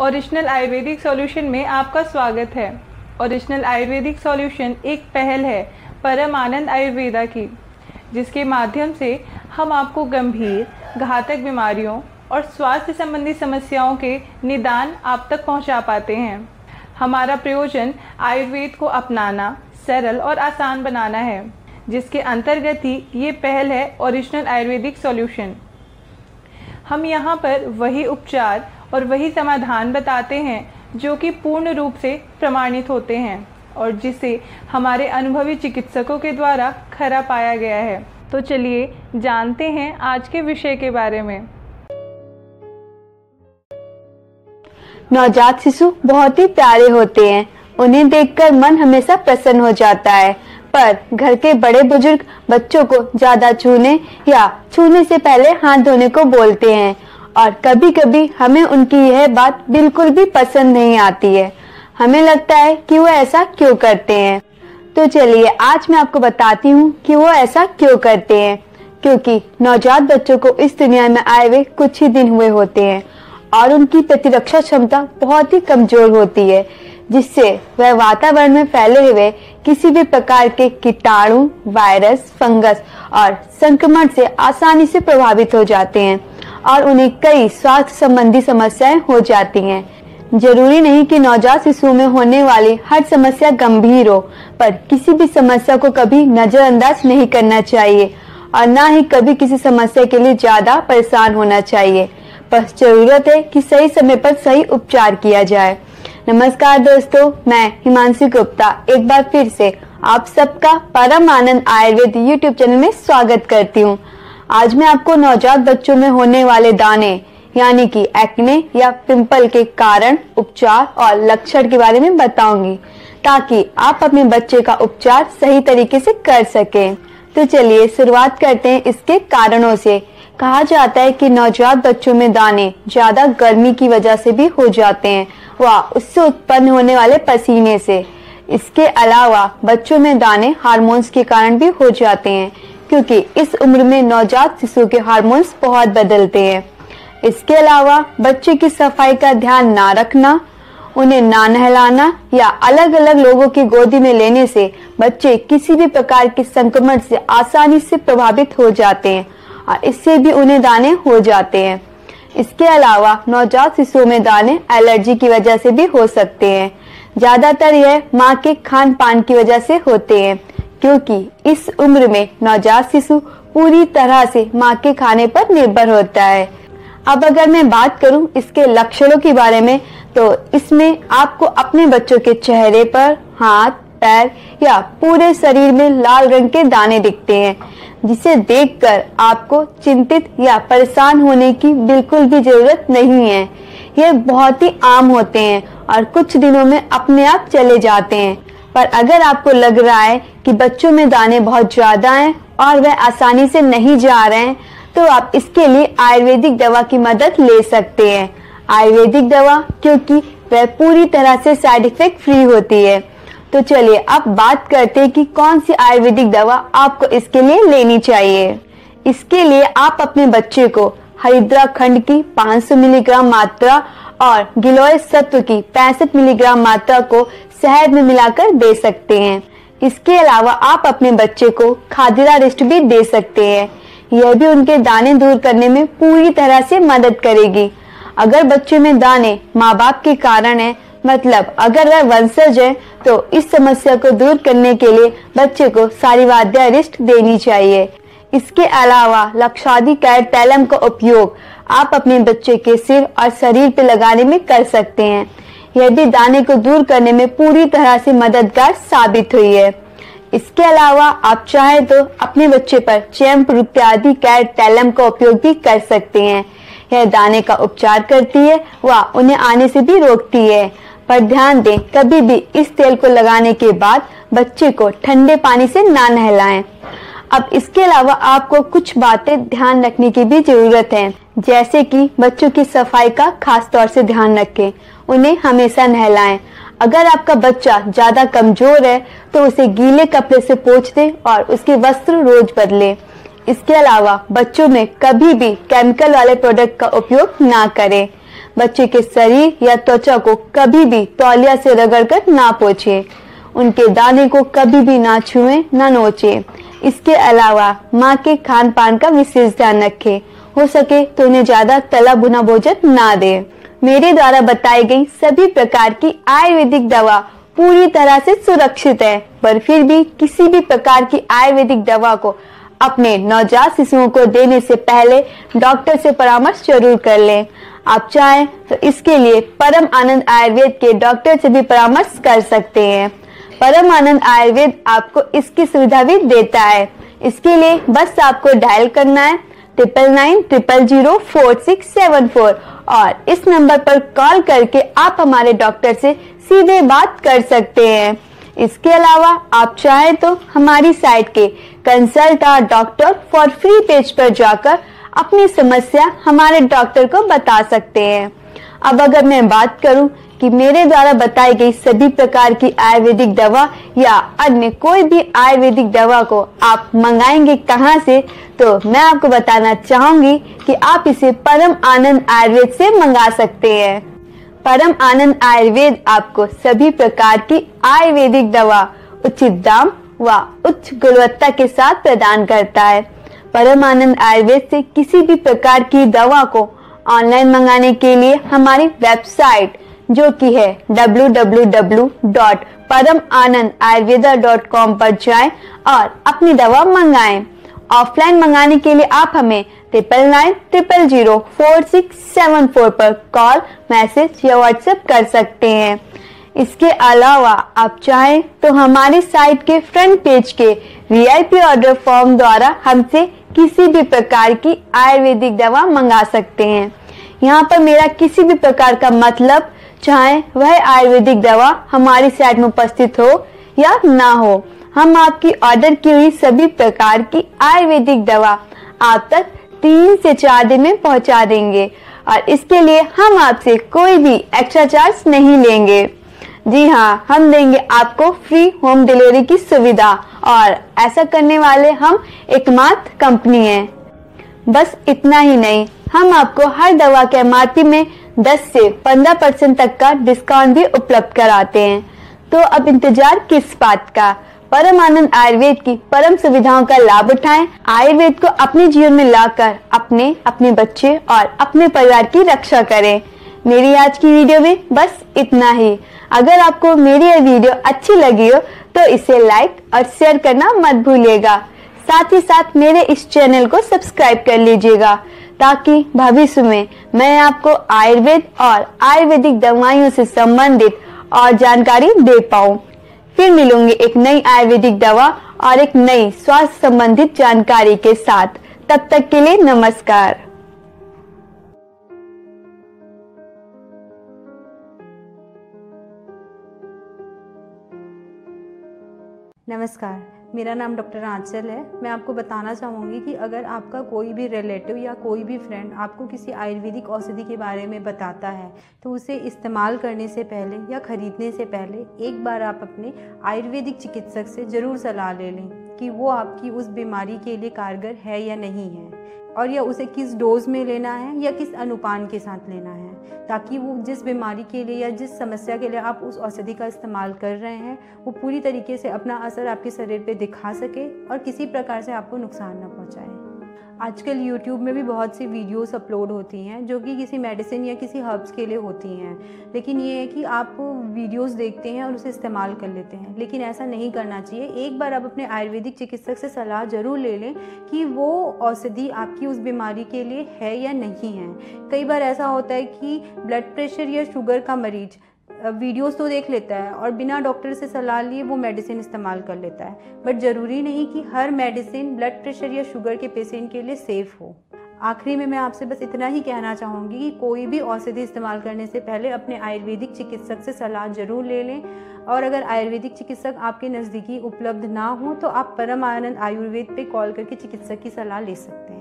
Original Ayurvedic solution में आपका स्वागत है। ओरिजिनल आयुर्वेदिक सॉल्यूशन एक पहल है परम आनंद आयुर्वेदा की, जिसके माध्यम से हम आपको गंभीर, घातक बीमारियों और स्वास्थ्य संबंधी समस्याओं के निदान आप तक पहुँचा पाते हैं। हमारा प्रयोजन आयुर्वेद को अपनाना, सरल और आसान बनाना है, जिसके अंतर्गत ही ये पहल है ओरिजिनल आयुर्वेदिक सॉल्यूशन। हम यहाँ पर वही उपचार और वही समाधान बताते हैं जो कि पूर्ण रूप से प्रमाणित होते हैं और जिसे हमारे अनुभवी चिकित्सकों के द्वारा खरा पाया गया है। तो चलिए जानते हैं आज के विषय के बारे में। नवजात शिशु बहुत ही प्यारे होते हैं। उन्हें देखकर मन हमेशा प्रसन्न हो जाता है। पर घर के बड़े बुज़ुर्ग बच्चों को ज़्यादा छूने या छूने से पहले हाथ धोने को बोलते हैं। और कभी कभी हमें उनकी यह बात बिल्कुल भी पसंद नहीं आती है। हमें लगता है कि वो ऐसा क्यों करते हैं। तो चलिए, आज मैं आपको बताती हूँ कि वो ऐसा क्यों करते हैं, क्योंकि नवजात बच्चों को इस दुनिया में आए हुए कुछ ही दिन हुए होते हैं और उनकी प्रतिरक्षा क्षमता बहुत ही कमज़ोर होती है, जिससे वह वातावरण में फैले हुए किसी भी प्रकार के कीटाणु, वायरस, फंगस और संक्रमण से आसानी से प्रभावित हो जाते हैं। और उन्हें कई स्वास्थ्य संबंधी समस्याएँ हो जाती हैं। ज़रूरी नहीं कि नवजात शिशु में होने वाली हर समस्या गंभीर हो, पर किसी भी समस्या को कभी नजरअंदाज नहीं करना चाहिए और ना ही कभी किसी समस्या के लिए ज़्यादा परेशान होना चाहिए। बस ज़रूरत है कि सही समय पर सही उपचार किया जाए। नमस्कार दोस्तों, मैं हिमांशु गुप्ता एक बार फिर से आप सबका परम आनंद आयुर्वेद यूट्यूब चैनल में स्वागत करती हूँ। आज मैं आपको नवजात बच्चों में होने वाले दाने, यानी कि एक्ने या पिंपल के कारण उपचार और लक्षण के बारे में बताऊँगी, ताकि आप अपने बच्चे का उपचार सही तरीके से कर सकें। तो चलिए शुरुआत करते हैं इसके कारणों से। कहा जाता है कि नवजात बच्चों में दाने ज़्यादा गर्मी की वजह से भी हो जाते हैं व उससे उत्पन्न होने वाले पसीने से। इसके अलावा बच्चों में दाने हार्मोन्स के कारण भी हो जाते हैं क्योंकि इस उम्र में नवजात शिशु के हार्मोन्स बहुत बदलते हैं। इसके अलावा बच्चे की सफ़ाई का ध्यान ना रखना, उन्हें ना नहलाना या अलग अलग लोगों की गोदी में लेने से बच्चे किसी भी प्रकार के संक्रमण से आसानी से प्रभावित हो जाते हैं और इससे भी उन्हें दाने हो जाते हैं। इसके अलावा नवजात शिशुओं में दाने एलर्जी की वजह से भी हो सकते हैं। ज़्यादातर यह माँ के खान पान की वजह से होते हैं। क्योंकि इस उम्र में नवजात शिशु पूरी तरह से माँ के खाने पर निर्भर होता है। अब अगर मैं बात करूँ इसके लक्षणों के बारे में तो इसमें आपको अपने बच्चों के चेहरे पर हाथ, पैर या पूरे शरीर में लाल रंग के दाने दिखते हैं, जिसे देखकर आपको चिंतित या परेशान होने की बिल्कुल भी ज़रूरत नहीं है। ये बहुत ही आम होते हैं और कुछ दिनों में अपने आप चले जाते हैं। पर अगर आपको लग रहा है कि बच्चों में दाने बहुत ज़्यादा हैं और वह आसानी से नहीं जा रहे हैं तो आप इसके लिए आयुर्वेदिक दवा की मदद ले सकते हैं। आयुर्वेदिक दवा, क्योंकि वह पूरी तरह से साइड इफ़ेक्ट फ्री होती है। तो चलिए अब बात करते हैं कि कौन सी आयुर्वेदिक दवा आपको इसके लिए लेनी चाहिए। इसके लिए आप अपने बच्चे को हरिद्रा खंड की 500 मिलीग्राम मात्रा और गिलोय सत्व की 65 मिलीग्राम मात्रा को शहद में मिलाकर दे सकते हैं। इसके अलावा आप अपने बच्चे को खादिरा रिस्ट भी दे सकते हैं। यह भी उनके दाने दूर करने में पूरी तरह से मदद करेगी। अगर बच्चे में दाने माँ बाप के कारण है मतलब अगर वह वंशज है तो इस समस्या को दूर करने के लिए बच्चे को सारी वाद्य रिस्ट देनी चाहिए। इसके अलावा लक्षादी कैर तैलम का उपयोग आप अपने बच्चे के सिर और शरीर पर लगाने में कर सकते हैं। भी दाने को दूर करने में पूरी तरह से मददगार साबित हुई है। इसके अलावा आप चाहे तो अपने बच्चे पर चैम्प इत्यादि कैट तैलम का उपयोग भी कर सकते हैं। यह दाने का उपचार करती है व उन्हें आने से भी रोकती है। पर ध्यान दें, कभी भी इस तेल को लगाने के बाद बच्चे को ठंडे पानी से ना नहलाएँ। अब इसके अलावा आपको कुछ बातें ध्यान रखने की भी ज़रूरत है। जैसे कि बच्चों की सफ़ाई का खास तौर से ध्यान रखें। उन्हें हमेशा नहलाएँ। अगर आपका बच्चा ज़्यादा कमज़ोर है तो उसे गीले कपड़े से पोछ दें और उसके वस्त्र रोज बदलें। इसके अलावा बच्चों में कभी भी केमिकल वाले प्रोडक्ट का उपयोग ना करें। बच्चे के शरीर या त्वचा को कभी भी तौलिया से रगड़कर ना पोछे। उनके दाने को कभी भी ना छुए, ना नोचे। इसके अलावा माँ के खान पान का विशेष ध्यान रखें। हो सके तो उन्हें ज़्यादा तला बुना भोजन ना दे। मेरे द्वारा बताई गई सभी प्रकार की आयुर्वेदिक दवा पूरी तरह से सुरक्षित है, पर फिर भी किसी भी प्रकार की आयुर्वेदिक दवा को अपने नवजात शिशुओं को देने से पहले डॉक्टर से परामर्श ज़रूर कर लें। आप चाहें तो इसके लिए परम आनंद आयुर्वेद के डॉक्टर से भी परामर्श कर सकते हैं। परम आनंद आयुर्वेद आपको इसकी सुविधा भी देता है। इसके लिए बस आपको डायल करना है triple nine triple zero four six seven four और इस नंबर पर कॉल करके आप हमारे डॉक्टर से सीधे बात कर सकते हैं। इसके अलावा आप चाहें तो हमारी साइट के consult our doctor for free page पर जाकर अपनी समस्या हमारे डॉक्टर को बता सकते हैं। अब अगर मैं बात करूँ कि मेरे द्वारा बताई गई सभी प्रकार की आयुर्वेदिक दवा या अन्य कोई भी आयुर्वेदिक दवा को आप मंगाएँगे कहाँ से तो मैं आपको बताना चाहूँगी कि आप इसे परम आनंद आयुर्वेद से मंगा सकते हैं। परम आनंद आयुर्वेद आपको सभी प्रकार की आयुर्वेदिक दवा, उचित दाम व उच्च गुणवत्ता के साथ प्रदान करता है। परम आनंद आयुर्वेद से किसी भी प्रकार की दवा को ऑनलाइन मंगाने के लिए हमारी वेबसाइट जो कि है www.paramanandayurveda.com पर जाएँ और अपनी दवा मंगाएँ। ऑफलाइन मंगाने के लिए आप हमें triple nine triple zero four six seven four पर कॉल, मैसेज या व्हाट्सएप कर सकते हैं। इसके अलावा आप चाहें तो हमारी साइट के फ्रंट पेज के वीआईपी ऑर्डर फॉर्म द्वारा हमसे किसी भी प्रकार की आयुर्वेदिक दवा मंगा सकते हैं। यहाँ पर मेरा किसी भी प्रकार का मतलब चाहे वह आयुर्वेदिक दवा हमारी साइट में उपस्थित हो या ना हो, हम आपकी ऑर्डर की हुई सभी प्रकार की आयुर्वेदिक दवा आप तक तीन से चार दिन में पहुँचा देंगे और इसके लिए हम आपसे कोई भी एक्स्ट्रा चार्ज नहीं लेंगे। जी हाँ हम देंगे आपको फ्री होम डिलीवरी की सुविधा और ऐसा करने वाले हम एकमात्र कंपनी हैं। बस इतना ही नहीं, हम आपको हर दवा के एमआरपी में 10 से 15 परसेंट तक का डिस्काउंट भी उपलब्ध कराते हैं। तो अब इंतज़ार किस बात का? परम आनंद आयुर्वेद की परम सुविधाओं का लाभ उठाएँ। आयुर्वेद को अपने जीवन में लाकर अपने अपने बच्चे और अपने परिवार की रक्षा करें। मेरी आज की वीडियो में बस इतना ही। अगर आपको मेरी यह वीडियो अच्छी लगी हो तो इसे लाइक और शेयर करना मत भूलिएगा। साथ ही साथ मेरे इस चैनल को सब्सक्राइब कर लीजिएगा, ताकि भविष्य में मैं आपको आयुर्वेद और आयुर्वेदिक दवाइयों से संबंधित और जानकारी दे पाऊँ। फिर मिलूँगी एक नई आयुर्वेदिक दवा और एक नई स्वास्थ्य संबंधित जानकारी के साथ। तब तक के लिए नमस्कार। नमस्कार। मेरा नाम डॉक्टर आंचल है। मैं आपको बताना चाहूँगी कि अगर आपका कोई भी रिलेटिव या कोई भी फ्रेंड आपको किसी आयुर्वेदिक औषधि के बारे में बताता है तो उसे इस्तेमाल करने से पहले या ख़रीदने से पहले एक बार आप अपने आयुर्वेदिक चिकित्सक से ज़रूर सलाह ले लें कि वो आपकी उस बीमारी के लिए कारगर है या नहीं है। और या उसे किस डोज में लेना है या किस अनुपान के साथ लेना है, ताकि वो जिस बीमारी के लिए या जिस समस्या के लिए आप उस औषधि का इस्तेमाल कर रहे हैं, वो पूरी तरीके से अपना असर आपके शरीर पे दिखा सके और किसी प्रकार से आपको नुकसान ना पहुँचाए। आजकल यूट्यूब में भी बहुत सी वीडियोस अपलोड होती हैं, जो कि किसी मेडिसिन या किसी हर्ब्स के लिए होती हैं। लेकिन ये है कि आप वीडियोस देखते हैं और उसे इस्तेमाल कर लेते हैं। लेकिन ऐसा नहीं करना चाहिए। एक बार आप अपने आयुर्वेदिक चिकित्सक से सलाह ज़रूर ले लें कि वो औषधि आपकी उस बीमारी के लिए है या नहीं है। कई बार ऐसा होता है कि ब्लड प्रेशर या शुगर का मरीज़ वीडियोस तो देख लेता है और बिना डॉक्टर से सलाह लिए वो मेडिसिन इस्तेमाल कर लेता है। बट ज़रूरी नहीं कि हर मेडिसिन ब्लड प्रेशर या शुगर के पेशेंट के लिए सेफ़ हो। आखिरी में मैं आपसे बस इतना ही कहना चाहूँगी कि कोई भी औषधि इस्तेमाल करने से पहले अपने आयुर्वेदिक चिकित्सक से सलाह ज़रूर ले लें। और अगर आयुर्वेदिक चिकित्सक आपके नज़दीकी उपलब्ध ना हो तो आप परम आनंद आयुर्वेद पे कॉल करके चिकित्सक की सलाह ले सकते हैं।